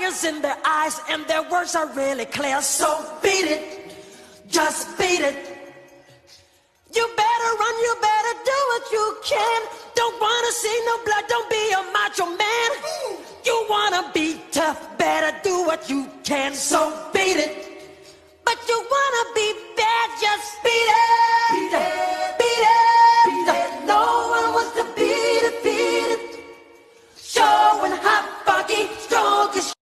fires in their eyes and their words are really clear. So beat it, just beat it. You better run, you better do what you can. Don't wanna see no blood, don't be a macho man. You wanna be tough, better do what you can. So beat it.